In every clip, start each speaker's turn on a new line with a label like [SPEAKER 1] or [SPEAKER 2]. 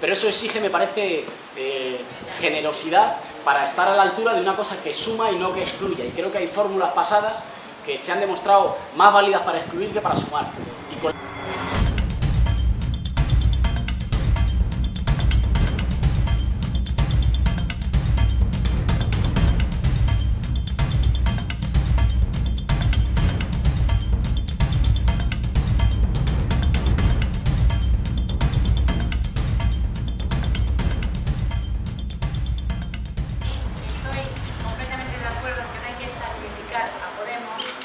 [SPEAKER 1] Pero eso exige, me parece, eh, generosidad para estar a la altura de una cosa que suma y no que excluya. Y creo que hay fórmulas pasadas que se han demostrado más válidas para excluir que para sumar.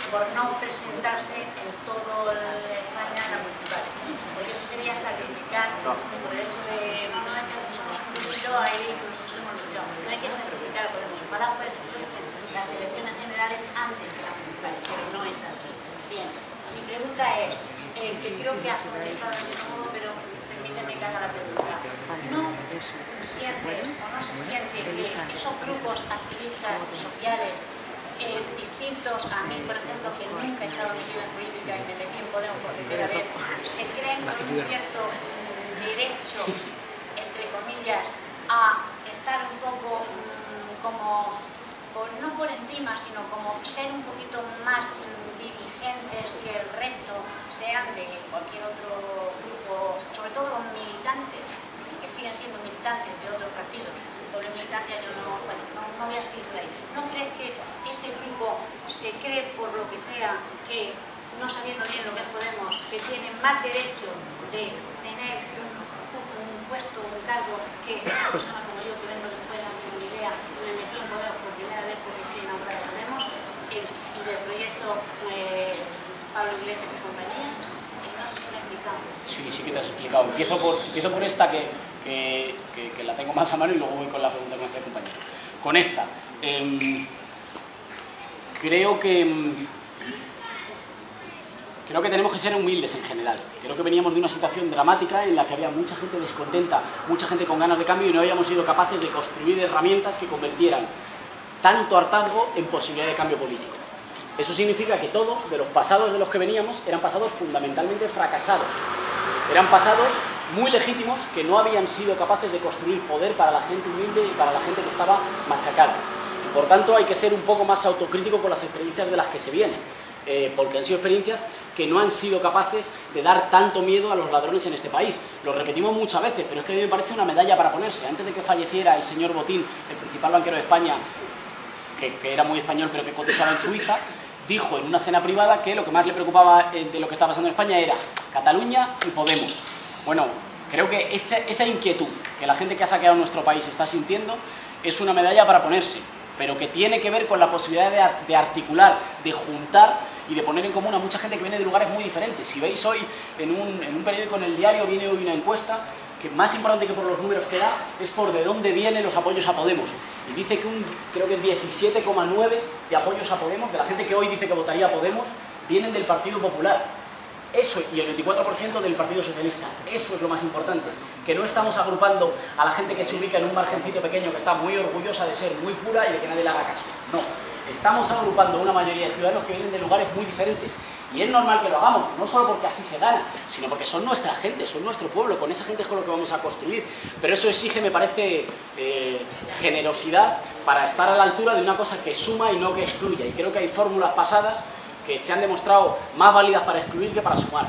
[SPEAKER 2] Por no presentarse en todo España en la municipal. Porque eso sería sacrificar por el hecho de no, no hay que construirlo ahí que nosotros hemos luchado. No hay que sacrificar Podemos. Ojalá fuesen las elecciones generales antes que las municipales, pero no es así. Bien, mi pregunta es, eh, que creo que has contestado de nuevo, pero permíteme que haga la pregunta. ¿No sientes o no se siente que esos grupos activistas sociales a mí, por ejemplo, que nunca he estado metido en política y me metí en Podemos por primera vez, se creen con un cierto derecho, entre comillas, a estar un poco mm, como, no por encima, sino como ser un poquito más dirigentes que el resto, sean de cualquier otro grupo, sobre todo los militantes, que siguen siendo militantes de otros partidos. Doble militancia yo no, bueno, no, no voy a seguir por ahí. ¿No crees que ese grupo se cree por lo que sea que, no sabiendo bien lo que Podemos, que tienen más derecho de tener un, puesto, un cargo que esa persona como yo que vengo después con mi idea y me metí en Podemos por primera vez porque estoy enamorada de Podemos eh, y del proyecto eh, Pablo Iglesias y compañía? Eh, no si me explicado.
[SPEAKER 1] Sí, sí que te has explicado. Empiezo por, empiezo por esta que, que- que- que la tengo más a mano y luego voy con la pregunta que me hace el compañero. Con esta. em, creo que... em, Creo que tenemos que ser humildes en general. Creo que veníamos de una situación dramática en la que había mucha gente descontenta, mucha gente con ganas de cambio y no habíamos sido capaces de construir herramientas que convirtieran tanto hartazgo en posibilidad de cambio político. Eso significa que todos, de los pasados de los que veníamos, eran pasados fundamentalmente fracasados. Eran pasados muy legítimos que no habían sido capaces de construir poder para la gente humilde y para la gente que estaba machacada. Por tanto hay que ser un poco más autocrítico con las experiencias de las que se vienen, eh, porque han sido experiencias que no han sido capaces de dar tanto miedo a los ladrones en este país. Lo repetimos muchas veces, pero es que a mí me parece una medalla para ponerse. Antes de que falleciera el señor Botín, el principal banquero de España, que, que era muy español pero que cotizaba en Suiza, dijo en una cena privada que lo que más le preocupaba eh, de lo que estaba pasando en España era Cataluña y Podemos. Bueno, creo que esa, esa inquietud que la gente que ha saqueado nuestro país está sintiendo es una medalla para ponerse, pero que tiene que ver con la posibilidad de, ar- de articular, de juntar y de poner en común a mucha gente que viene de lugares muy diferentes. Si veis hoy en un, en un periódico, en el diario, viene hoy una encuesta que más importante que por los números que da es por de dónde vienen los apoyos a Podemos. Y dice que creo que es 17,9 de apoyos a Podemos, de la gente que hoy dice que votaría a Podemos, vienen del Partido Popular. Eso y el 24% del Partido Socialista. Eso es lo más importante. Que no estamos agrupando a la gente que se ubica en un margencito pequeño que está muy orgullosa de ser muy pura y de que nadie le haga caso. No. Estamos agrupando una mayoría de ciudadanos que vienen de lugares muy diferentes. Y es normal que lo hagamos, no solo porque así se gana, sino porque son nuestra gente, son nuestro pueblo, con esa gente es con lo que vamos a construir. Pero eso exige, me parece, eh, generosidad para estar a la altura de una cosa que suma y no que excluya. Y creo que hay fórmulas pasadas que se han demostrado más válidas para excluir que para sumar.